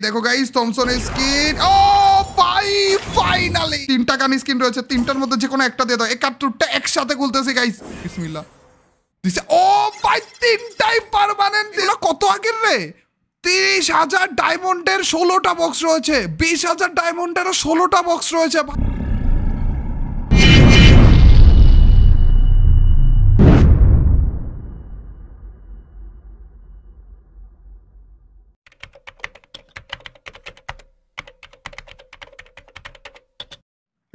দেখো guys Thomson skin ও ভাই finally তিনটা গান স্কিন রয়েছে, তিনটার মধ্যে যে কোনো একটা দিয়ে দাও। একাত্তরটা একসাথে খুলতেছি গাইস বিসমিল্লাহ। দিছে ও ভাই তিনটাই পারমানেন্ট দিল কত আগের রে? তিরিশ হাজার ডায়মন্ডের ষোলোটা বক্স রয়েছে। বিশ হাজার ডায়মন্ডেরও ষোলোটা বক্স রয়েছে।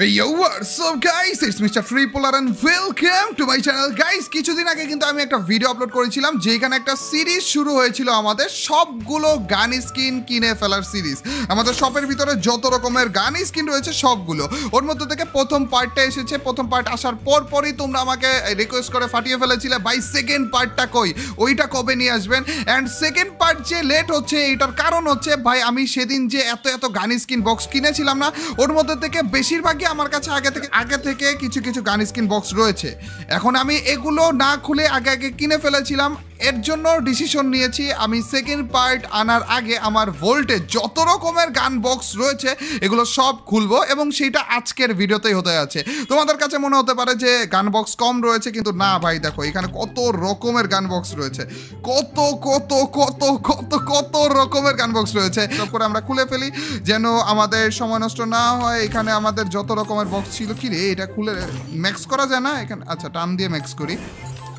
Yo, what's up guys? It's Mr. Free Polar and welcome to my channel. Guys, কিছুদিন আগে কিন্তু আমি একটা ভিডিও আপলোড করেছিলাম যেখানে একটা সিরিজ শুরু হয়েছিল আমাদের সবগুলো গান স্কিন কিনে ফেলার সিরিজ আমাদের শপের ভিতরে যত রকমের গান স্কিন রয়েছে সবগুলো ওর মধ্যে থেকে প্রথম পার্টটা এসেছে প্রথম পার্ট আসার পর পরই তোমরা আমাকে রিকোয়েস্ট করে ফাটিয়ে ফেলেছিলে ভাই সেকেন্ড পার্টটা কই ওইটা কবে নিয়ে আসবেন অ্যান্ড সেকেন্ড পার্ট যে লেট হচ্ছে এটার কারণ হচ্ছে ভাই আমি সেদিন যে এত এত গান স্কিন বক্স কিনেছিলাম না ওর মধ্যে থেকে বেশিরভাগই আমার কাছে আগে থেকে আগে থেকে কিছু কিছু গান স্কিন বক্স রয়েছে। এখন আমি এগুলো না খুলে আগে আগে কিনে ফেলেছিলাম। এর জন্য ডিসিশন নিয়েছি। আমি সেকেন্ড পার্ট আনার আগে আমার ভোল্টে যত রকমের গান বক্স রয়েছে, এগুলো সব খুলবো এবং সেটা আজকের ভিডিওতেই হতে আছে তোমাদের কাছে মনে হতে পারে যে গান বক্স কম রয়েছে, কিন্তু না ভাই, দেখো, এখানে কত রকমের গান বক্স রয়েছে। কত কত কত কত কত রকমের গান বক্স রয়েছে। করে আমরা খুলে ফেলি। যেন আমাদের সময় নষ্ট না হয়। এখানে আমাদের যত রকমের বক্স ছিল কি রে? এটা খুলে ম্যাক্স করা যায় না? এখানে আচ্ছা টান দিয়ে ম্যাক্স করি।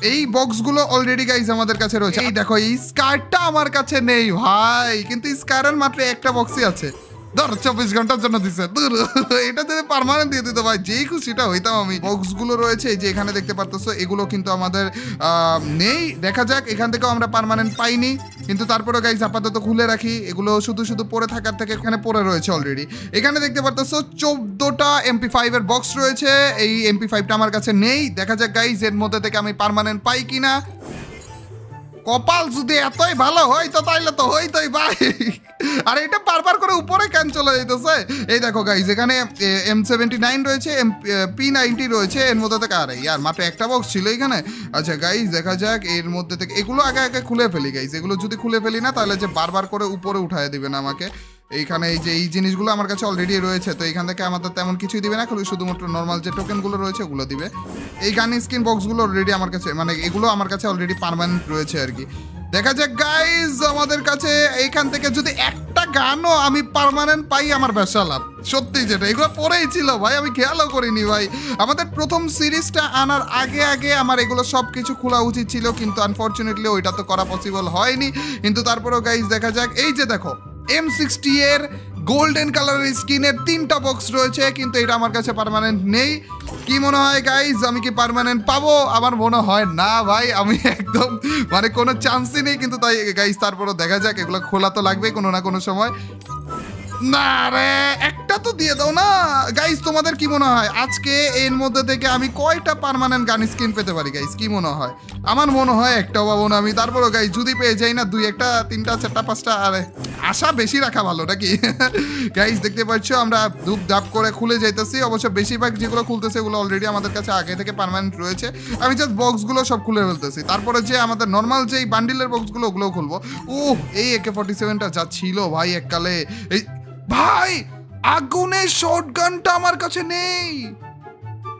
এই বক্সগুলো অলরেডি গাইজ আমাদের কাছে রয়েছে। এই দেখো, এই স্কারটা আমার কাছে নেই ভাই। কিন্তু স্কারের মাত্র একটা বক্সই আছে। ধর, চব্বিশ ঘণ্টার জন্য দিছে। দূর এটা যদি পারমানেন্ট দিয়ে দিত ভাই, যেই খুশিটা হইতাম আমি। বক্সগুলো রয়েছে যে এখানে দেখতে পারতেছো, এগুলো কিন্তু আমাদের নেই। দেখা যাক, এখান থেকেও আমরা পারমানেন্ট পাইনি। কিন্তু তারপরে গাইজ আপাতত খুলে রাখি। এগুলো শুধু শুধু পড়ে থাকার থেকে এখানে পড়ে রয়েছে অলরেডি এখানে দেখতে পারতেছো, চোদ্দটা এমপি ফাইভ এর বক্স রয়েছে। এই এমপি ফাইভটা আমার কাছে নেই। দেখা যাক গাইজ এর মধ্যে থেকে আমি পারমানেন্ট পাই কিনা। কপাল যদি এতই ভালো হইতো তাইলে তো হইতই ভাই। আর এটা বারবার করে উপরে কেন চলে যেতেছে। এই দেখো গাইজ এখানে এম সেভেন্টি নাইন রয়েছে এম পি নাইনটি রয়েছে, এর মধ্যে থেকে, আরে ইয়ার, মাত্র একটা বক্স ছিল এখানে। আচ্ছা গাইজ দেখা যাক, এর মধ্যে থেকে, এগুলো আগে আগে খুলে ফেলি গাইজ এগুলো যদি খুলে ফেলি না, তাহলে যে বারবার করে উপরে উঠায় দিবেন আমাকে। এইখানে এই যে এই জিনিসগুলো আমার কাছে অলরেডি রয়েছে, তো এখান থেকে আমাদের তেমন কিছুই দিবে না, খালি শুধুমাত্র নর্মাল যে টোকেনগুলো রয়েছে ওগুলো দিবে। এই গান স্কিন বক্সগুলো অলরেডি আমার কাছে মানে এগুলো আমার কাছে অলরেডি পারমানেন্ট রয়েছে আর কি। দেখা যাক গাইজ আমাদের কাছে এইখান থেকে যদি একটা গানও আমি পারমানেন্ট পাই, আমার ব্যবসা লাভ। সত্যি যেটা, এগুলো পরেই ছিল ভাই, আমি খেয়ালও করিনি ভাই। আমাদের প্রথম সিরিজটা আনার আগে আগে আমার এগুলো সব কিছু খোলা উচিত ছিল, কিন্তু আনফর্চুনেটলি ওইটা তো করা পসিবল হয়নি। কিন্তু তারপরেও গাইজ দেখা যাক। এই যে দেখো এম সিক্সটি এর গোল্ডেন কালারের স্কিনের তিনটা বক্স রয়েছে, কিন্তু এটা আমার কাছে পারমানেন্ট নেই। কি মনে হয় গাইজ আমি কি পারমানেন্ট পাবো? আমার মনে হয় না, ভাই। আমি একদম মানে কোনো চান্সই নেই, কিন্তু তাই গাইজ তারপরও দেখা যাক। এগুলো খোলা তো লাগবে কোনো না কোনো সময়। না রে, একটা তো দিয়ে দাও না। গাইস তোমাদের কি মনে হয়? আজকে এর মধ্যে থেকে আমি কয়টা পার্মানেন্ট গান স্কিন পেতে পারি গাইস কি মনে হয়? আমার মনে হয় একটাও পাবো না আমি। তারপরও গাইস যদি পেয়ে যাই না, দুই একটা, তিনটা, চারটা, পাঁচটা, আরে, আশা বেশি রাখা ভালো নাকি? গাইস দেখতে পাচ্ছ, আমরা ধূপ ধাপ করে খুলে যাইতেছি। অবশ্য বেশিরভাগ যেগুলো খুলতেছে ওগুলো অলরেডি আমাদের কাছে আগে থেকে পার্মানেন্ট রয়েছে। আমি জাস্ট বক্সগুলো সব খুলে ফেলতেছি। তারপরে যে আমাদের নর্মাল যে বান্ডিলের বক্সগুলো ওগুলোও খুলবো। ও এই একে ফর্টি সেভেনটা যা ছিল ভাই, এককালে। এই ভাই আগুনের শর্ট গানটা আমার কাছে নেই।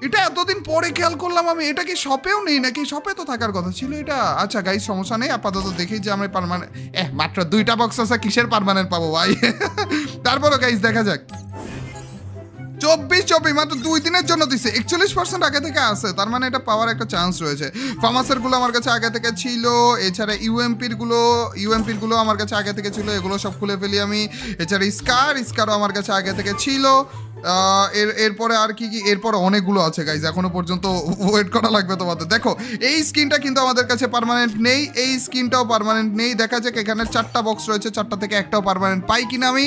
এটা এতদিন পরে খেয়াল করলাম আমি। এটা কি শপেও নেই নাকি? শপে তো থাকার কথা ছিল এটা। আচ্ছা গাই সমস্যা নেই। আপাতত দেখি যে আমরা পারমানেন্ট এহ, মাত্র দুইটা বক্স আছে, কিসের পারমানেন্ট পাবো ভাই? তারপরও গাইস দেখা যাক। চব্বিশ চব্বিশ, মাত্র দুই দিনের জন্য দিছে। একচল্লিশ পার্সেন্ট আগে থেকে আছে, তার মানে এটা পাওয়ার একটা চান্স রয়েছে। ফার্মাসেরগুলো আমার কাছে আগে থেকে ছিল, এছাড়া ইউএমপিরগুলো ইউএমপিরগুলো আমার কাছে আগে থেকে ছিল, এগুলো সব খুলে ফেলি আমি। এছাড়া স্কার, স্কারও আমার কাছে আগে থেকে ছিল। এর, এরপরে আর কি কি, এরপরে অনেকগুলো আছে গাইজ এখনও পর্যন্ত ওয়েট করা লাগবে তোমাদের। দেখো, এই স্কিনটা কিন্তু আমাদের কাছে পার্মানেন্ট নেই, এই স্কিনটাও পারমানেন্ট নেই। দেখা যাক এখানে চারটা বক্স রয়েছে, চারটা থেকে একটাও পারমানেন্ট পাই কিনা আমি।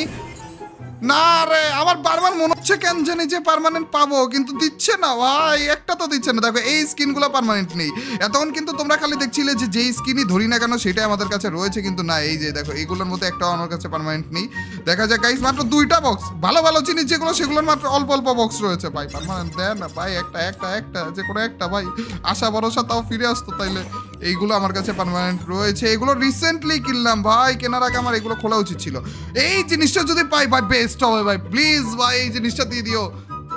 না রে, আমার বারবার মনে হচ্ছে কেন জানি যে পার্মানেন্ট পাবো, কিন্তু দিচ্ছে না। ভাই, একটা তো দিচ্ছে না। দেখো, এই স্কিনগুলো পার্মানেন্ট নেই। এতক্ষণ কিন্তু তোমরা খালি দেখছিলে যে যেই স্কিনই ধরি না কেন, সেটাই আমাদের কাছে রয়েছে, কিন্তু না, এই যে দেখো এইগুলোর মধ্যে একটাও আমার কাছে পার্মানেন্ট নেই। দেখা যায় গাইস মাত্র দুইটা বক্স ভালো ভালো জিনিস যেগুলো, সেগুলোর মাত্র অল্প অল্প বক্স রয়েছে, ভাই। পার্মানেন্ট দেয় না, ভাই, একটা একটা একটা, যে কোনো একটা, ভাই। আশা, ভরসা, তাও ফিরে আসতো তাইলে। এইগুলো আমার কাছে পার্মানেন্ট রয়েছে। এগুলো রিসেন্টলি কিনলাম ভাই, কেনার আগে আমার এগুলো খোলা উচিত ছিল। এই জিনিসটা যদি পাই ভাই বেস্ট হবে ভাই প্লিজ ভাই, এই জিনিসটা দিয়ে দিও।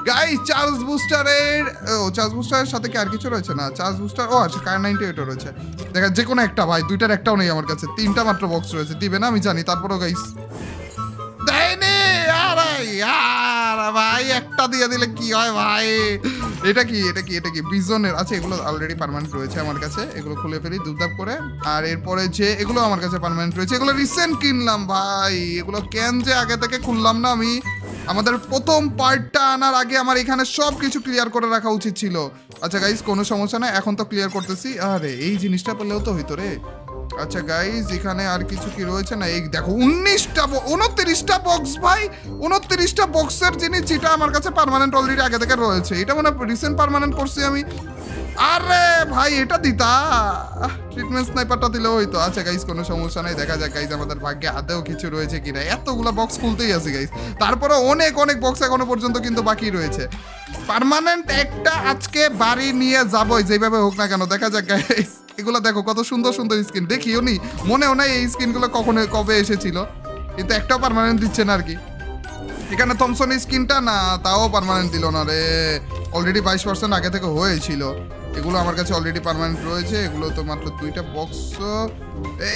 গাই চার্জ বুস্টারের ও চার্জ বুস্টারের সাথে কি আর কিছু রয়েছে? না চার্জ বুস্টার ও আচ্ছা কার নাইনটি এইটও রয়েছে। দেখা যে কোনো একটা, ভাই, দুইটার একটাও নেই আমার কাছে। তিনটা মাত্র বক্স রয়েছে। দিবে না, আমি জানি। তারপরেও গাইস দেয়নি! আরে ভাই, একটা দিয়ে দিলে কি হয় ভাই? এটা কি এটা কি এটা কি? বিজনের আচ্ছা এগুলো অলরেডি পার্মানেন্ট রয়েছে আমার কাছে। এগুলো খুলে ফেলি, দুপদাপ করে। আর এরপরে যে, এগুলো আমার কাছে পার্মানেন্ট রয়েছে। এগুলো রিসেন্ট কিনলাম ভাই। এগুলো কেন যে আগে থেকে খুললাম না আমি? আমাদের প্রথম পার্টটা আনার আগে আমার এখানে সব কিছু ক্লিয়ার করে রাখা উচিত ছিল। আচ্ছা গাইজ কোনো সমস্যা না এখন তো ক্লিয়ার করতেছি। আরে, এই জিনিসটা পেলেও তো হইতো রে। আচ্ছা গাইজ এখানে আর কিছু কি রয়েছে? না, এই দেখো, উনিশটা উনত্রিশটা বক্স ভাই। উনত্রিশটা বক্সের জিনিস যেটা আমার কাছে পারমানেন্ট অলরেডি আগে থেকে রয়েছে। এটা মানে রিসেন্ট পারমানেন্ট করছি আমি। আরে, ভাই, এটা দিতা। ট্রিটমেন্ট স্নাইপারটা দিলেও হইতো। আচ্ছা গাইজ কোনো সমস্যা নাই। দেখা যাক গাইজ আমাদের ভাগ্যে আদেও কিছু রয়েছে কিনা। এতগুলো বক্স খুলতেই আছে গাইজ তারপরে অনেক অনেক বক্স এখনও পর্যন্ত কিন্তু বাকি রয়েছে। পারমানেন্ট একটা আজকে বাড়ি নিয়ে যাবই যেভাবে হোক না কেন। দেখা যাক গাইজ এগুলো দেখো, কত সুন্দর সুন্দর স্কিন দেখিও নি, মনেও নাই এই স্কিনগুলো কখনো কবে এসেছিল। কিন্তু একটাও পারমানেন্ট দিচ্ছে না আর কি। এখানে থমসন স্কিনটা না, তাও পার্মানেন্ট দিল না রে। অলরেডি বাইশ পার্সেন্ট আগে থেকে হয়েছিল। এগুলো আমার কাছে অলরেডি পার্মানেন্ট রয়েছে। এগুলো তো মাত্র দুইটা বক্স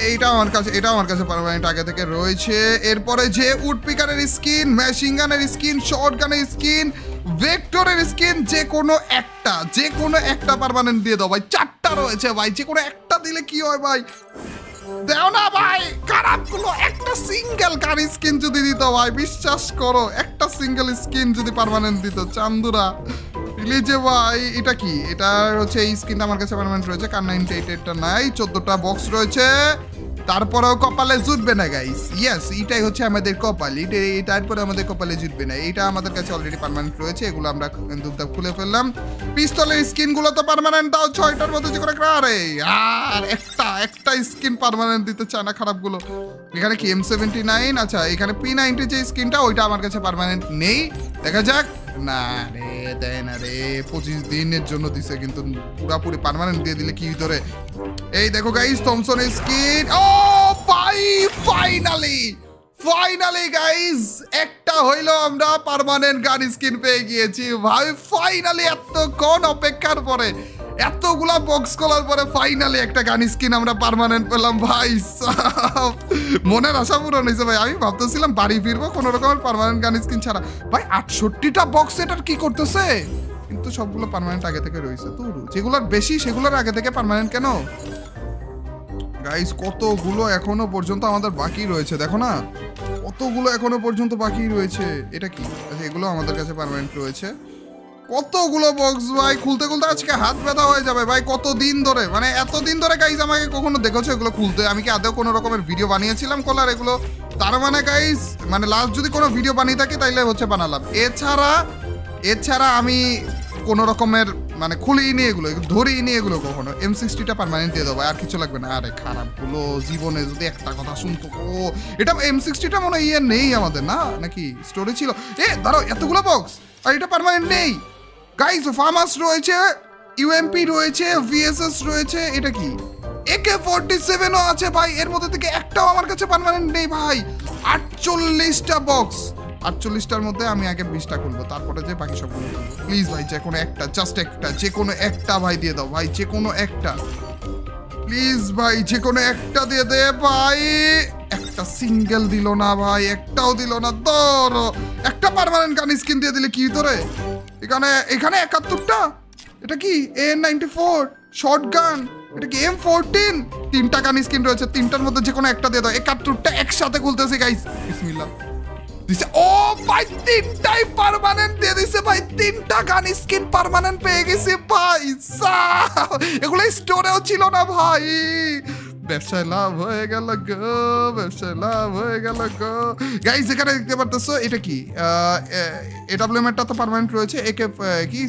এইটা আমার কাছে, এটা আমার কাছে পার্মানেন্ট আগে থেকে রয়েছে। এরপরে যে উড পিকারের স্কিন মেশিন গানের স্কিন শর্ট গানের স্কিন ভেক্টরের স্কিন, যে কোনো একটা, যে কোনো একটা পার্মানেন্ট দিয়ে দাও ভাই। চারটা রয়েছে ভাই, যে কোনো একটা দিলে কি হয় ভাই? দেও না ভাই, খারাপগুলো একটা সিঙ্গেল কার স্কিন যদি দিত ভাই, বিশ্বাস করো, একটা সিঙ্গেল স্কিন যদি পার্মানেন্ট দিত, চান্দুরা। রিলিজে ভাই, এটা কি? এটা হচ্ছে এই স্কিনটা আমার কাছে পার্মানেন্ট রয়েছে, কার নাইনটি এইট এটা নাই, চোদ্দটা বক্স রয়েছে। তারপরেও কপালে জুটবে না গাইস ইয়েস এটাই হচ্ছে আমাদের কপাল। এটা তারপরে আমাদের কপালে জুটবে না। এটা আমাদের কাছে অলরেডি পার্মানেন্ট রয়েছে, এগুলো আমরা দুধদাপ খুলে ফেললাম। পিস্তলের স্কিনগুলো তো পার্মানেন্ট দাও ছয়টার মধ্যে যে করে আরে, আর একটা একটা স্কিন পার্মানেন্ট দিতে চায় না খারাপগুলো এখানে কি এম সেভেন্টি নাইন আচ্ছা এখানে পি নাইনটি যে স্কিনটা, ওইটা আমার কাছে পার্মানেন্ট নেই। দেখা যাক। না, রে। দেয় না রে। পঁচিশ দিনের জন্য দিছে, কিন্তু পুরাপুরি পার্মানেন্ট দিয়ে দিলে কি ধরে? এই দেখো গাইস থমসন স্কিন ও, ভাই ফাইনালি ফাইনালি গাইস একটা হইল আমরা পার্মানেন্ট গান স্কিন পেয়ে গিয়েছি। ভাই ফাইনালি এতক্ষণ অপেক্ষার পরে, এতগুলা বক্স খোলার পরে ফাইনালি একটা গান স্কিন আমরা পার্মানেন্ট পেলাম। ভাই, সাব। মনের আশা পূরণ হয়েছে ভাই। আমি ভাবতেছিলাম বাড়ি ফিরবো, কোনো রকমের পার্মানেন্ট গান স্কিন ছাড়া। ভাই, আটষট্টিটা বক্স এটার কি করতেছে? কিন্তু সবগুলো পার্মানেন্ট আগে থেকে রয়েছে। তো যেগুলোর বেশি, সেগুলোর আগে থেকে পার্মানেন্ট কেন? গাইস কতগুলো এখনও পর্যন্ত আমাদের বাকি রয়েছে, দেখো না? কতগুলো এখনও পর্যন্ত বাকি রয়েছে? এটা কি? আচ্ছা এগুলো আমাদের কাছে পার্মানেন্ট রয়েছে। কতগুলো বক্স ভাই, খুলতে খুলতে আজকে হাত ব্যথা হয়ে যাবে ভাই কত দিন ধরে? মানে এত দিন ধরে গাইজ আমাকে কখনো দেখেছ এগুলো খুলতে? আমি কি আদৌ কোনো রকমের ভিডিও বানিয়েছিলাম কলার এগুলো? তার মানে গাইজ মানে লাস্ট যদি কোনো ভিডিও বানিয়ে থাকি তাইলে হচ্ছে বানালাম। এছাড়া এছাড়া আমি কোনো রকমের মানে খুলেই নি এগুলো ধরেই নি এগুলো কখনো। এম সিক্সটিটা পারমানেন্ট দিয়ে দেবো, আর কিছু লাগবে না। আরে খারাপগুলো জীবনে যদি একটা কথা শুনতো, ও, এটা এম সিক্সটিটা মনে হয় ইয়ে নেই আমাদের, না? নাকি স্টোরে ছিল? এ ধরো এতগুলো বক্স আর এটা পারমানেন্ট নেই। গাইস ফার্মাস রয়েছে ইউএমপি রয়েছে ভিএসএস রয়েছে, এটা কি? একে ফোরটি সেভেনও আছে ভাই, এর মধ্যে থেকে একটাও আমার কাছে পার্মানেন্ট নেই ভাই। আটচল্লিশটা বক্স আটচল্লিশটার মধ্যে আমি আগে বিশটা খুলবো, তারপরে যে বাকি খুলবো। প্লিজ ভাই, যে কোনো একটা জাস্ট একটা, যে কোনো একটা ভাই দিয়ে দাও ভাই, যে কোনো একটা। প্লিজ ভাই, যে কোনো একটা দিয়ে দে ভাই। একটা সিঙ্গেল দিল না ভাই, একটাও দিল না, ধরো। একটা পার্মানেন্ট গান স্কিন দিয়ে দিলে কি তোরে এখানে এখানে একাত্তরটা? এটা কি? এ নাইনটি ফোর শর্ট গান এটা কি এম ফোরটিন তিনটা গান স্কিন রয়েছে, তিনটার মধ্যে যে কোনো একটা দিয়ে দাও। একাত্তরটা একসাথে খুলতেছি গাইস বিসমিল্লাহ। দিছে, ও ভাই, তিনটাই পার্মানেন্ট দিয়ে দিছে ভাই। তিনটা গান স্কিন পার্মানেন্ট পেয়ে গেছি ভাই! এগুলো স্টোরেও ছিল না ভাই। ব্যবসায় লাভ হয়ে গেল গো, ব্যবসায় লাভ হয়ে গেল গো। গাইস এখানে দেখতে পারতেছো, এটা কি? এডাব্লিউএমটা তো পার্মানেন্ট রয়েছে একে কি?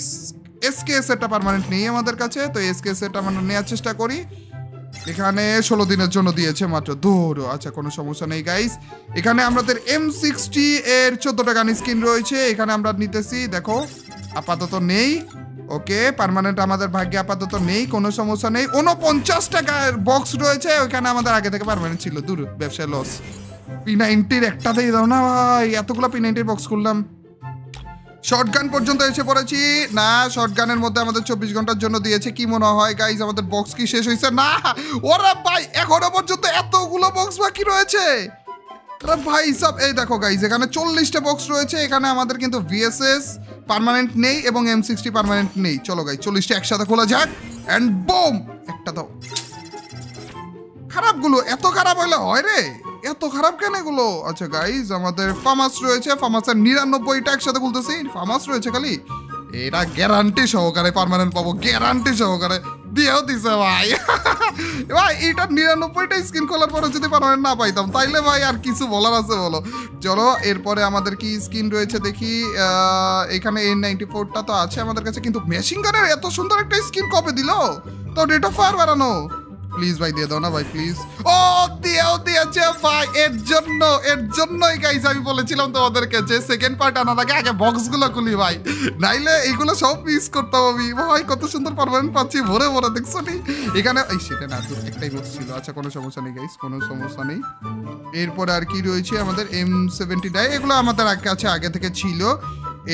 এসকেএস এটা পার্মানেন্ট নেই আমাদের কাছে, তো এসকেএস এটা আমরা নেওয়ার চেষ্টা করি। এখানে ষোলো দিনের জন্য দিয়েছে মাত্র দূর আচ্ছা কোনো সমস্যা নেই গাইস এখানে আমাদের এম সিক্সটি এর চোদ্দটা গান স্কিন রয়েছে, এখানে আমরা নিতেছি, দেখো, আপাতত নেই। ওকে পারমানেন্ট আমাদের ভাগ্যে আপাতত নেই, কোনো সমস্যা নেই। উনপঞ্চাশ টাকার বক্স রয়েছে, ওইখানে আমাদের আগে থেকে পারমানেন্ট ছিল। দূর, ব্যবসায় লস পি নাইনটির একটাতেই দাও না ভাই, এতগুলো পি নাইনটির বক্স করলাম শর্ট গান পর্যন্ত এসে পড়েছি। না শর্ট গানের মধ্যে আমাদের চব্বিশ ঘণ্টার জন্য দিয়েছে, কি মনে হয় গাইজ আমাদের বক্স কি শেষ হয়েছে না, ওরা ভাই, এখনও পর্যন্ত এতগুলো বক্স বাকি রয়েছে। ভাই, সব, এই দেখো গাইজ এখানে চল্লিশটা বক্স রয়েছে, এখানে আমাদের কিন্তু ভিএসএস পার্মানেন্ট নেই এবং এম সিক্সটি পারমানেন্ট নেই। চলো গাই চল্লিশটা একসাথে খোলা যাক অ্যান্ড বোম একটা দাও। খারাপগুলো এত খারাপ হলে হয় রে? এত খারাপ কেন এগুলো? আচ্ছা গাইজ আমাদের ফার্মাস রয়েছে ফার্মাসের নিরানব্বইটা একসাথে খুলতেছি। ফার্মাস রয়েছে খালি। এটা গ্যারান্টি সহকারে পারমানেন্ট পাবো গ্যারান্টি সহকারে। দিয়েও দিছে ভাই। ভাই, এটা নিরানব্বইটা স্ক্রিন খোলার পরে যদি পারমানেন্ট না পাইতাম। তাইলে ভাই, আর কিছু বলার আছে বলো? চলো, এরপরে আমাদের কি স্কিন রয়েছে দেখি। এখানে এন নাইনটি ফোরটা তো আছে আমাদের কাছে, কিন্তু মেশিন গানের এত সুন্দর একটা স্কিন কবে দিল? তো ডেট অফ ফায়ার বাড়ানো। প্লিজ ভাই, দিয়ে দাও না ভাই প্লিজ ও, দিয়েও দিয়েছে ভাই, এর জন্য, এর জন্যই গাইস আমি বলেছিলাম তোমাদেরকে যে সেকেন্ড পার্ট আনার আগে আগে বক্সগুলো খুলি ভাই। নাইলে এইগুলো সব মিস করতাম আমি। ভাই, কত সুন্দর পারমানেন্ট পাচ্ছি, ভরে ভরে দেখছ নি? এখানে, এই সেটা না একটাই বক্স ছিল। আচ্ছা কোনো সমস্যা নেই গাইস কোনো সমস্যা নেই। এরপরে আর কি রয়েছে আমাদের এম সেভেন্টি নাইন এগুলো আমাদের কাছে আগে থেকে ছিল।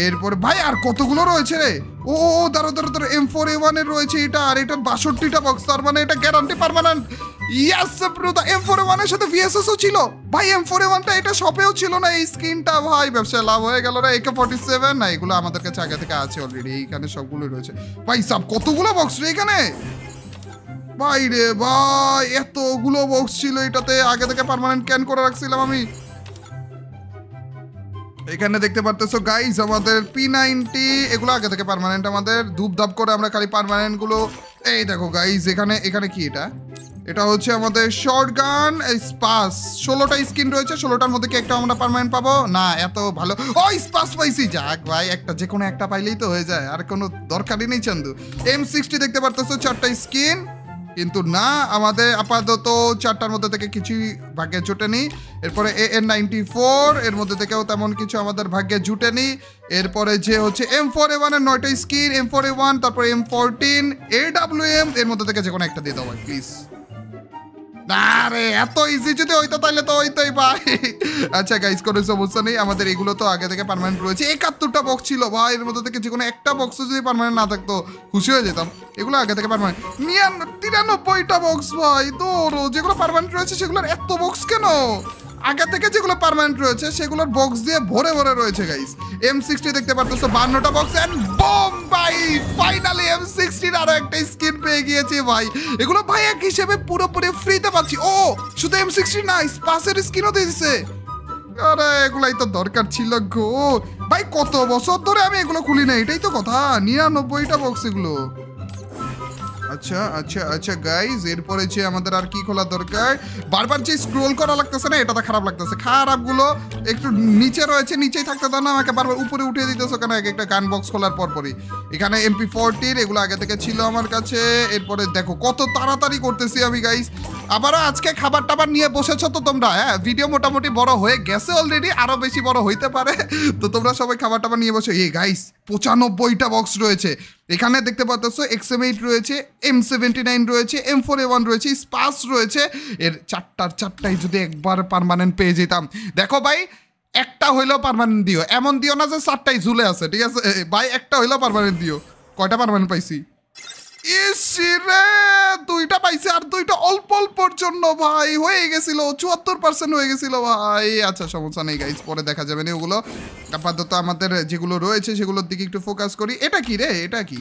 এরপরে ভাই, আর কতগুলো রয়েছে রে? ও দাঁড়ো দাঁড়ো দাঁড়ো এম ফোর এ ওয়ানের রয়েছে এটা, আর এটার বাষট্টিটা বক্স তার মানে এটা গ্যারান্টি পারমানেন্ট ইয়াস ব্রুদা এম ফোর এ ওয়ানের সাথে ভিএসএস ও ছিল। ভাই এম ফোর এ ওয়ানটা এটা শপেও ছিল না, এই স্ক্রিনটা ভাই, ব্যবসায় লাভ হয়ে গেল রে একে ফর্টি সেভেন না, এগুলো আমাদের কাছে আগে থেকে আছে অলরেডি এইখানে সবগুলো রয়েছে। ভাই, সব কতগুলো বক্স রে এখানে? ভাই রে ভাই, এতগুলো বক্স ছিল এটাতে, আগে থেকে পার্মানেন্ট ক্যান করে রাখছিলাম আমি। এখানে দেখতে পারতেছো গাইস আমাদের পি নাইনটি এগুলো আগে থেকে পারমানেন্ট আমাদের ধূপ ধাপ করে আমরা খালি পার্মানেন্টগুলো, এই দেখো গাইস এখানে এখানে কি এটা? এটা হচ্ছে আমাদের শর্ট গান স্পাস, ষোলোটা স্কিন রয়েছে, ষোলোটার মধ্যে কি একটা আমরা পার্মানেন্ট পাবো? না, এত ভালো। ও, স্পাস পাইছি, যাক ভাই, একটা যে কোনো একটা পাইলেই তো হয়ে যায়, আর কোনো দরকারই নেই, চান্দু। এম সিক্সটি দেখতে পারতেছো, চারটা স্কিন কিন্তু না, আমাদের আপাতত চারটার মধ্যে থেকে কিছুই ভাগ্যে জুটেনি। এরপরে এ এন নাইনটি ফোর এর মধ্যে থেকেও তেমন কিছু আমাদের ভাগ্যে জুটেনি। এরপরে যে হচ্ছে এম ফোর এ ওয়ানের নয়টা skin M four A one তারপরে M fourteen A W M এর মধ্যে থেকে যে কোনো একটা দিয়ে ভাই প্লিজ না রে, এত ইজি যদি হইতো তাহলে তো হইতোই ভাই। আচ্ছা গাইস কোনো সমস্যা নেই, আমাদের এগুলো তো আগে থেকে পার্মানেন্ট রয়েছে। একাত্তরটা বক্স ছিল ভাই, এর মধ্যে থেকে যে কোনো একটা বক্স যদি পার্মানেন্ট না থাকতো, খুশি হয়ে যেতাম। এগুলো আগে থেকে পার্মানেন্ট তিরানব্বইটা বক্স ভাই তোর যেগুলো পার্মানেন্ট রয়েছে সেগুলোর এত বক্স কেন? আগে থেকে যেগুলো পার্মানেন্ট রয়েছে, সেগুলোর বক্স দিয়ে ভরে ভরে রয়েছে গাইস এম সিক্সটি দেখতে পারতেছো, বান্নটা বক্স এন্ড বোম ভাই! ফাইনালি এম সিক্সটির আরও একটা স্কিন পেয়ে গিয়েছি, ভাই। এগুলো, ভাই, এক হিসেবে পুরোপুরি ফ্রিতে পাচ্ছি। ও, শুধু এম সিক্সটি না স্পাসের স্কিনও দিয়েছে আরে, এগুলাই তো দরকার ছিল গো। ভাই, কত বছর ধরে আমি এগুলো খুলি না এটাই তো কথা। নিরানব্বইটা বক্স এগুলো। আচ্ছা আচ্ছা আচ্ছা গাইজ এরপরে যে আমাদের আর কি খোলা দরকার? বারবার যে স্ক্রোল করা লাগতেছে না এটা তো খারাপ লাগতেছে। খারাপগুলো একটু নিচে রয়েছে, নিচেই থাকতে দাও না, আমাকে বারবার উপরে উঠিয়ে দিতেছো কেন? এক একটা গান বক্স খোলার পর পরই এখানে এমপি ফোরটির এগুলো আগে থেকে ছিল আমার কাছে। এরপরে দেখো, কত তাড়াতাড়ি করতেছি আমি গাইজ আবারও আজকে খাবার টাবার নিয়ে বসেছো তো তোমরা? হ্যাঁ ভিডিও মোটামুটি বড় হয়ে গেছে অলরেডি আরও বেশি বড় হইতে পারে। তো তোমরা সবাই খাবার টাবার নিয়ে বসে। এই গাইস পঁচানব্বইটা বক্স রয়েছে। এখানে দেখতে পাচ্ছ এক্সএম এইট রয়েছে এম সেভেন্টি নাইন রয়েছে এম ফোর এ ওয়ান রয়েছে স্পাস রয়েছে। এর চারটার চারটাই যদি একবার পারমানেন্ট পেয়ে যেতাম। দেখো ভাই, একটা হইলেও পারমানেন্ট দিও। এমন দিও না যে চারটাই ঝুলে আছে, ঠিক আছে? ভাই, একটা হইলেও পারমানেন্ট দিও। কয়টা পারমানেন্ট পাইছি? ইসিরে দুইটা পাইছে আর দুইটা অল্প অল্পর জন্য ভাই। হয়ে গেছিল, চুয়াত্তর পার্সেন্ট হয়ে গেছিল ভাই। আচ্ছা সমস্যা নেই গাইজ পরে দেখা যাবে না ওগুলো। আপাতত আমাদের যেগুলো রয়েছে সেগুলোর দিকে একটু ফোকাস করি। এটা কি রে? এটা কি?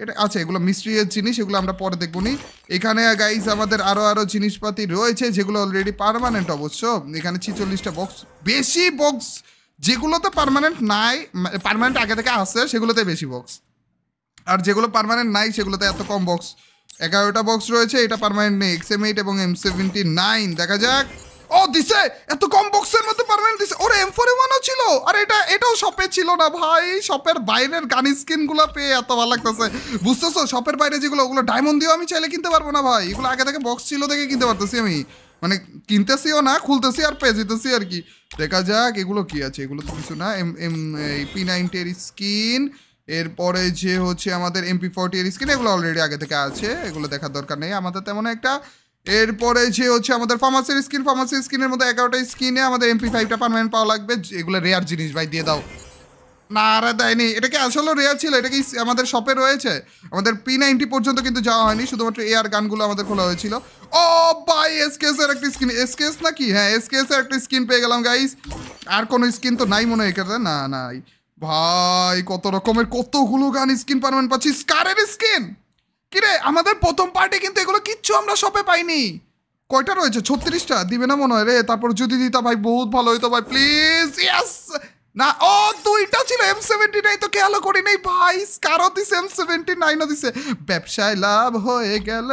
এটা আচ্ছা এগুলো মিস্ট্রিয়ের জিনিস, এগুলো আমরা পরে দেখব নি। এখানে গাইজ আমাদের আরও আরও জিনিসপাতি রয়েছে, যেগুলো অলরেডি পার্মানেন্ট অবশ্য। এখানে ছিচল্লিশটা বক্স বেশি বক্স যেগুলোতে পার্মানেন্ট নাই পার্মানেন্ট আগে থেকে আসছে সেগুলোতে বেশি বক্স আর যেগুলো পারমানেন্ট নাই, সেগুলোতে এত কম বক্স এগারোটা বক্স রয়েছে, এটা পারমানেন্ট নেই এক্স এম এইট এবং এম সেভেন্টি নাইন দেখা যাক। ও, দিছে! এত কম বক্সের মধ্যে পার্মানেন্ট দিছে। ওরে এম ফোর ওয়ানও ছিল! আর, এটা, এটাও শপে ছিল না ভাই। শপের বাইরের গান স্কিনগুলো পেয়ে এত ভালো লাগতেছে। বুঝতেছো? শপের বাইরে যেগুলো, ওগুলো ডায়মন্ড দিয়েও আমি চাইলে কিনতে পারব না ভাই। এগুলো আগে থেকে বক্স ছিল দেখে কিনতে পারতেছি আমি। মানে কিনতেছিও না, খুলতেছি আর পেয়ে যেতেছি আর কি। দেখা যাক, এগুলো কি আছে? এগুলো তো কিছু না। এম এম এই পি নাইনটির স্কিন এরপরে যে হচ্ছে আমাদের এমপি ফোরটি এর স্কিন এগুলো অলরেডি আগে থেকে আছে, এগুলো দেখার দরকার নেই। আমাদের তেমন একটা। এরপরে যে হচ্ছে আমাদের ফার্মাসির স্কিন ফার্মাসির স্কিনের মধ্যে এগারোটা স্কিনে আমাদের এমপি ফাইভটা পারমানেন্ট পাওয়া লাগবে। এগুলো রেয়ার জিনিস ভাই, দিয়ে দাও। না, আরে দেয়নি। এটা কি আসলে রেয়ার ছিল? এটা কি আমাদের শপে রয়েছে? আমাদের পি নাইনটি পর্যন্ত কিন্তু যাওয়া হয়নি, শুধুমাত্র এয়ার গানগুলো আমাদের খোলা হয়েছিল। ও ভাই এসকেএস এর একটা স্কিন এসকেএস নাকি? হ্যাঁ এসকেএস এর একটা স্কিন পেয়ে গেলাম গাইস আর কোনো স্কিন তো নাই মনে হয় না, নাই। ভাই, কত রকমের, কতগুলো গান স্কিন পারমেন্ট পাচ্ছি। স্কারের স্কিন কিরে, আমাদের প্রথম পার্টি কিন্তু এগুলো কিচ্ছু আমরা শপে পাইনি। কয়টা রয়েছে? ছত্রিশটা? দিবে না মনে হয় রে। তারপর যদি দিতা ভাই, বহুত ভালো হইতো ভাই। প্লিজ ইয়াস না, ও দুইটা ছিল এম সেভেন্টি নাইন তো খেয়ালও করি নাই ভাই, কারও দিছে এম সেভেন্টি নাইনও দিছে, ব্যবসায় লাভ হয়ে গেল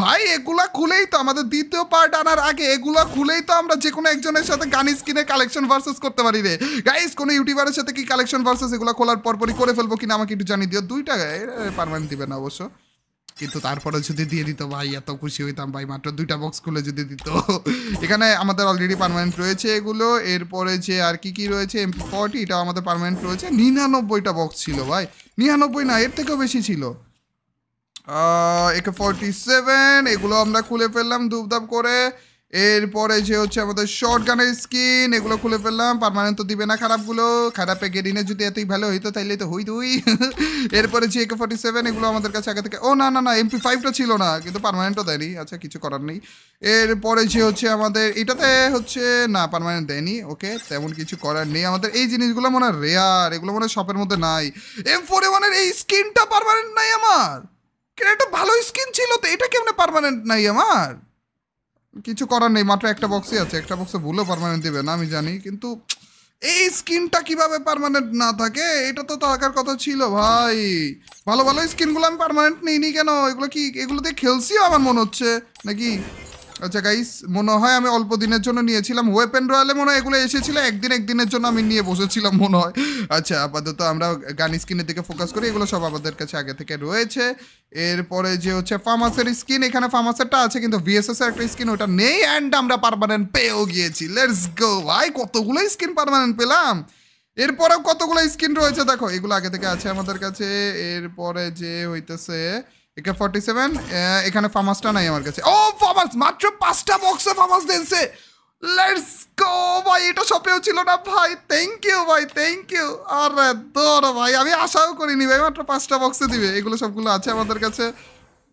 ভাই, এগুলা খুলেই তো আমাদের দ্বিতীয় পার্ট আনার আগে, এগুলা খুলেই তো আমরা যে কোনো একজনের সাথে গান স্কিনে কালেকশন ভার্সেস করতে পারি রে। গাইস কোনো ইউটিউবারের সাথে কি কালেকশন ভার্সেস এগুলো খোলার পরপরই করে ফেলব কিনা আমাকে একটু জানিয়ে দিও। দুইটা পারমানেন্ট দিবে না অবশ্য। কিন্তু তারপরে যদি দিয়ে দিত, ভাই, এত খুশি হইতাম, ভাই, মাত্র দুইটা বক্স খুলে যদি দিত। এখানে আমাদের অলরেডি পারমানেন্ট রয়েছে এগুলো। এরপরে যে আর কি কি রয়েছে এম ফর্টি এটাও আমাদের পারমানেন্ট রয়েছে। নিরানব্বইটা বক্স ছিল, ভাই। নিরানব্বই না, এর থেকেও বেশি ছিল। একে ফর্টি সেভেন এগুলো আমরা খুলে ফেললাম ধুপধাপ করে। এরপরে যে হচ্ছে আমাদের শর্ট গানের স্কিন এগুলো খুলে ফেললাম। পারমানেন্ট তো দিবে না খারাপগুলো। খারাপে গেরিনে যদি এতই ভালো হইতো, তাইলে তো হই দুই এরপরে যে একে ফর্টি সেভেন এগুলো আমাদের কাছে আগে থেকে ও, না না না এমপি ফাইভটা ছিল না, কিন্তু পারমানেন্টও দেয়নি। আচ্ছা কিছু করার নেই। এরপরে যে হচ্ছে আমাদের এটাতে হচ্ছে না পারমানেন্ট দেয়নি ওকে তেমন কিছু করার নেই। আমাদের এই জিনিসগুলো মনে হয় রেয়ার এগুলো মনে হয় শপের মধ্যে নাই। এম ফোর ওয়ানের এই স্কিনটা পারমানেন্ট নাই আমার। একটা ভালো স্কিন ছিল তো, এটা কেমনে পারমানেন্ট নাই আমার? কিছু করার নেই, মাত্র একটা বক্সই আছে, একটা বক্সে ভুলও পারমানেন্ট দিবে না, আমি জানি, কিন্তু এই স্কিনটা কীভাবে পার্মানেন্ট না থাকে, এটা তো থাকার কথা ছিল ভাই। ভালো ভালো স্কিনগুলো আমি পার্মানেন্ট নিইনি কেন? এগুলো কি, এগুলো দিয়ে খেলছিও আমার মনে হচ্ছে, নাকি আচ্ছা গাইস মনে হয় আমি অল্প দিনের জন্য নিয়েছিলাম। ওয়েপেন রয়্যালে মনে হয় এগুলো এসেছিল, একদিন একদিনের জন্য আমি নিয়ে বসেছিলাম মনে হয়। আচ্ছা আপাতত আমরা গান স্কিনের দিকে ফোকাস করি, এগুলো সব আমাদের কাছে আগে থেকে রয়েছে। এরপরে যে হচ্ছে ফার্মাসের স্কিন এখানে ফার্মাসেরটা আছে, কিন্তু ভিএসএস এর একটা স্কিন ওটা নেই অ্যান্ড আমরা পারমানেন্ট পেয়েও গিয়েছি। লেটস গো ভাই, কতগুলো স্কিন পারমানেন্ট পেলাম? এরপরেও কতগুলো স্কিন রয়েছে, দেখো, এগুলো আগে থেকে আছে আমাদের কাছে। এরপরে যে হইতেছে একে ফর্টি সেভেন এখানে ফার্মাসটা নাই আমার কাছে। ও ফার্মাস মাত্র পাঁচটা বক্সে ফার্মাস দিয়েছে। লেটস গো ভাই, এটা শপেও ছিল না, ভাই থ্যাংক ইউ ভাই থ্যাংক ইউ আরে দৌড় ভাই, আমি আশাও করিনি ভাই, মাত্র পাঁচটা বক্সে দিবে। এগুলো সবগুলো আছে আমাদের কাছে।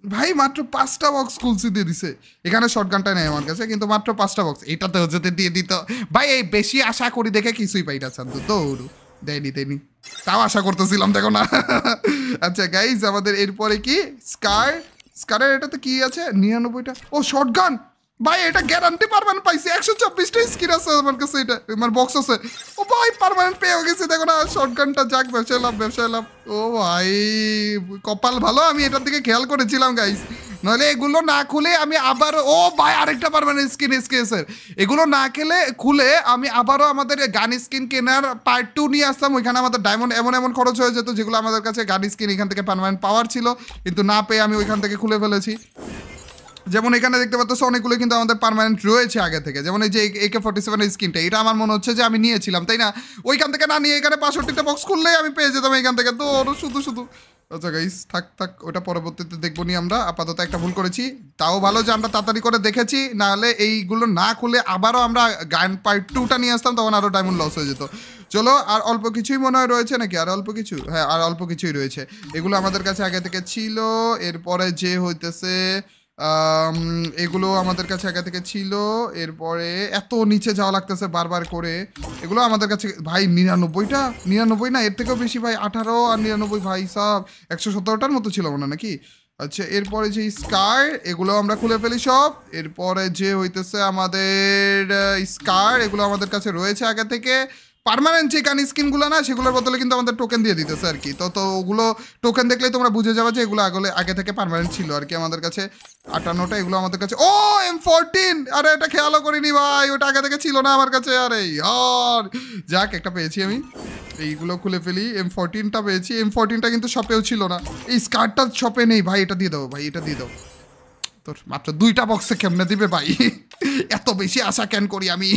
ভাই, মাত্র পাঁচটা বক্স খুলছি দিয়ে দিছে। এখানে শর্টগানটা নেই আমার কাছে, কিন্তু মাত্র পাঁচটা বক্স এটাতে হচ্ছে দিয়ে দিত। ভাই, এই বেশি আশা করি দেখে কিছুই পাই না চান্দু দৌড়। দেয়নি দেয়নি। তাও আশা করতেছিলাম, দেখো না। আচ্ছা গাইজ আমাদের এরপরে কি? স্কার স্কারের এটাতে কি আছে? নিরানব্বইটা। ও শর্টগান ভাই, এটা গ্যারান্টি পারমানেন্ট পাইছি। একশো চব্বিশটা স্কিন আছে আমার কাছে, এটা। আমার বক্স আছে। ও ভাই পারমানেন্ট পেয়ে গেছে, দেখো না। শর্টগানটা যাক, ব্যবসায় লাভ ব্যবসায় লাভ। ও ভাই, কপাল ভালো, আমি এটার দিকে খেয়াল করেছিলাম গাইস নইলে এগুলো না খুলে আমি আবার, ও ভাই, আরেকটা পারমানেন্ট স্কিন স্কেসের এগুলো না খেলে, খুলে আমি আবারও আমাদের গান স্কিন কেনার পার্ট টু নিয়ে আসতাম ওইখানে আমাদের ডায়মন্ড এমন এমন খরচ হয়ে যেত, যেগুলো আমাদের কাছে গান স্কিন এখান থেকে পারমানেন্ট পাওয়ার ছিল, কিন্তু না পেয়ে আমি ওইখান থেকে খুলে ফেলেছি। যেমন এখানে দেখতে পাচ্ছ, অনেকগুলো কিন্তু আমাদের পার্মানেন্ট রয়েছে আগে থেকে। যেমন এই যে একে ফর্টি সেভেন স্কিনটা এটা আমার মনে হচ্ছে যে আমি নিয়েছিলাম, তাই না? ওইখান থেকে না নিয়ে এখানে পাঁচষট্টিটা বক্স খুললেই আমি পেয়ে যেতাম এখান থেকে। তো শুধু শুধু আচ্ছা গাইস থাক থাক, ওটা পরবর্তীতে দেখব নি আমরা। আপাতত একটা ভুল করেছি। তাও ভালো যে আমরা তাড়াতাড়ি করে দেখেছি নাহলে এইগুলো না খুলে আবারও আমরা গান পার্ট টুটা নিয়ে আসতাম, তখন আরও ডায়মন্ড লস হয়ে যেত। চলো, আর অল্প কিছুই মনে হয় রয়েছে নাকি? আর অল্প কিছু? হ্যাঁ আর অল্প কিছুই রয়েছে। এগুলো আমাদের কাছে আগে থেকে ছিল। এরপরে যে হইতেছে এগুলো আমাদের কাছে আগে থেকে ছিল। এরপরে এত নিচে যাওয়া লাগতেছে বারবার করে। এগুলো আমাদের কাছে, ভাই, নিরানব্বইটা? নিরানব্বই না, এর থেকেও বেশি ভাই, আঠারো আর নিরানব্বই ভাই, সব একশো সতেরোটার মতো ছিল মনে নাকি? আচ্ছা এরপরে যে স্কার, এগুলো আমরা খুলে ফেলি সব। এরপরে যে হইতেছে আমাদের স্কার, এগুলো আমাদের কাছে রয়েছে আগে থেকে। পার্মানেন্ট যে গান স্কিনগুলো না, সেগুলোর বদলে কিন্তু আমাদের টোকেন দিয়ে দিতেছে আর কি। তো তো ওগুলো টোকেন দেখলে তোমরা বুঝে যাবে যে এগুলো আগলে, আগে থেকে পারমানেন্ট ছিল আর কি আমাদের কাছে। আটান্নটা এগুলো আমাদের কাছে। ও এম ফোরটিন আরে, এটা খেয়ালও করিনি ভাই, ওটা আগে থেকে ছিল না আমার কাছে। আরে, ইয়ার! যাক, একটা পেয়েছি আমি। এইগুলো খুলে ফেলি। এম ফোরটিনটা পেয়েছি। এম ফোরটিনটা কিন্তু শপেও ছিল না। এই স্কার্টটা শপে নেই। ভাই, এটা দিয়ে দাও, ভাই, এটা দিয়ে দাও। তোর মাত্র দুইটা বক্সে কেমনে দিবে ভাই? এত বেশি আশা কেন করি আমি?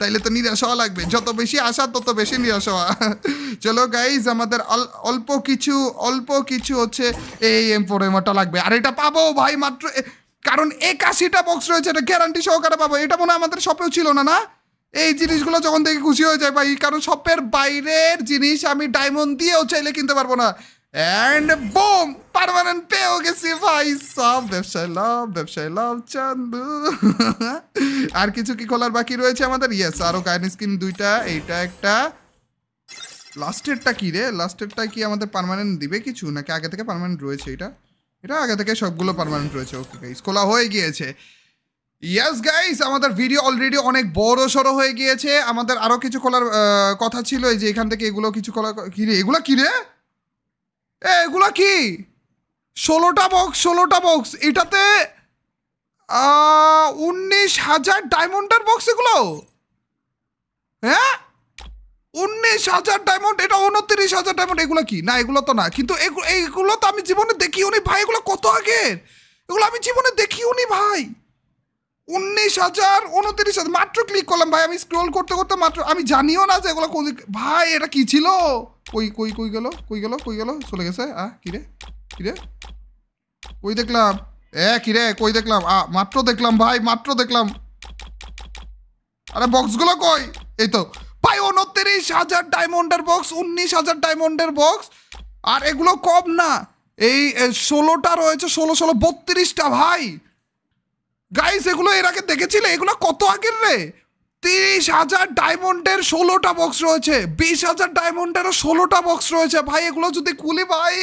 তাইলে তো নিরাশ হওয়া লাগবে। যত বেশি আশা, তত বেশি নিরাশ হওয়া। চলো গাইজ আমাদের অল্প কিছু অল্প কিছু হচ্ছে এই এম ফোর লাগবে। আর এটা পাবো ভাই মাত্র কারণ একাশিটা বক্স রয়েছে, এটা গ্যারান্টি সহকারে পাবো। এটা মনে আমাদের শপেও ছিল না না? এই জিনিসগুলো যখন দেখে খুশি হয়ে যায় ভাই, কারণ শপের বাইরের জিনিস আমি ডায়মন্ড দিয়েও চাইলে কিনতে পারব না। অ্যান্ড বোম পারমানেন্ট পেয়েও গেছি ভাই সব ব্যবসায় লাভ ব্যবসায় লাভ চান্দু আর কিছু কি খোলার বাকি রয়েছে আমাদের? ইয়েস আরও গাইন স্কিন দুইটা, এইটা একটা। লাস্টেরটা কি রে? লাস্টেরটা কি আমাদের পার্মানেন্ট দিবে কিছু? নাকি আগে থেকে পার্মানেন্ট রয়েছে এটা এটা আগে থেকে সবগুলো পার্মানেন্ট রয়েছে। ওকে গাইস খোলা হয়ে গিয়েছে। ইয়াস গাইস আমাদের ভিডিও অলরেডি অনেক বড় সড়ো হয়ে গিয়েছে। আমাদের আরও কিছু খোলার কথা ছিল এই যে এখান থেকে এগুলো কিছু খোলা, কি রে? এগুলো কি রে? এগুলো কি? ষোলোটা বক্স ষোলোটা বক্স এটাতে উনিশ হাজার ডায়মন্ডের বক্স এগুলো? হ্যাঁ উনিশ হাজার ডায়মন্ড এটা উনত্রিশ হাজার ডায়মন্ড এগুলো কি? না, এগুলো তো না, কিন্তু এগু- এইগুলো তো আমি জীবনে দেখিও নি, ভাই, এগুলো কত আগের? এগুলো আমি জীবনে দেখিও নি, ভাই। উনিশ হাজার উনত্রিশ হাজার। মাত্র ক্লিক করলাম ভাই, আমি স্ক্রোল করতে করতে মাত্র আমি জানিও না যে এগুলো ভাই, এটা কি ছিল? কই কই কই গেল? কই গেল? কই গেল? চলে গেছে? আ কিরে কিরে কই দেখলাম? এ কিরে কই দেখলাম? আ, মাত্র দেখলাম ভাই, মাত্র দেখলাম। আরে বক্সগুলো কই? এই তো। ভাই, উনত্রিশ হাজার ডায়মন্ডের বক্স উনিশ হাজার ডায়মন্ডের বক্স আর এগুলো কম না। এই ষোলোটা রয়েছে, ষোলো ষোলো, বত্রিশটা ভাই। গাইস এগুলো এর আগে দেখেছিলে? এগুলো কত আগের রে? তিরিশ হাজার ডায়মন্ডের ষোলোটা বক্স রয়েছে। বিশ হাজার ডায়মন্ডেরও ষোলোটা বক্স রয়েছে। ভাই, এগুলো যদি খুলি, ভাই।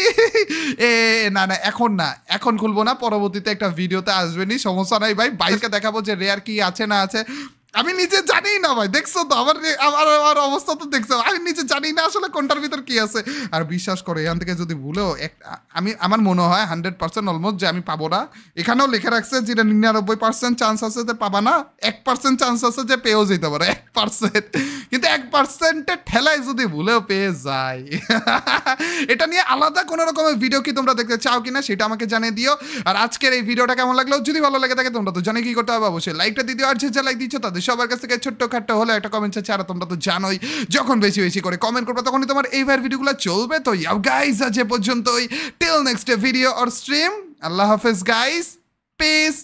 এ, না না, এখন না, এখন খুলবো না। পরবর্তীতে একটা ভিডিওতে আসবেনি সমস্যা নাই ভাই। বাইকে দেখাবো যে রেয়ার কি আছে, না আছে। আমি নিজে জানি না ভাই, দেখছ তো? আমার আমার আমার অবস্থা তো দেখছ। আমি নিজে জানি না আসলে কোনটার ভিতর কি আছে। আর বিশ্বাস করো, এখান থেকে যদি ভুলেও এক আমি আমার মনে হয় হান্ড্রেড পার্সেন্ট অলমোস্ট যে আমি পাবো না। এখানেও লিখে রাখছে যে নিরানব্বই পার্সেন্ট চান্স আছে যে পাবা না। এক পার্সেন্ট চান্স আছে যে পেয়েও যেতে পারো, এক পার্সেন্ট কিন্তু এক পার্সেন্টের ঠেলায় যদি ভুলেও পেয়ে যায় এটা নিয়ে আলাদা কোনো রকমের ভিডিও কি তোমরা দেখতে চাও কিনা সেটা আমাকে জানিয়ে দিও। আর আজকের এই ভিডিওটা কেমন লাগল? যদি ভালো লাগে থাকে, তোমরা তো জানি কি করতে হবে। অবশ্যই লাইকটা দিয়ে দিও। আর যে যে লাইক দিচ্ছ, তাদের সবার কাছ থেকে ছোট্ট খাট্ট হলে একটা কমেন্ট চাচ্ছে আর, তোমরা তো জানোই, যখন বেশি বেশি করে কমেন্ট করবে তখনই তোমার এই ভাইয়ের ভিডিওগুলো চলবে। তো ইয়াও গাইজ আজ এ পর্যন্তই। Till next video or stream আল্লাহ হাফেজ গাইজ পিস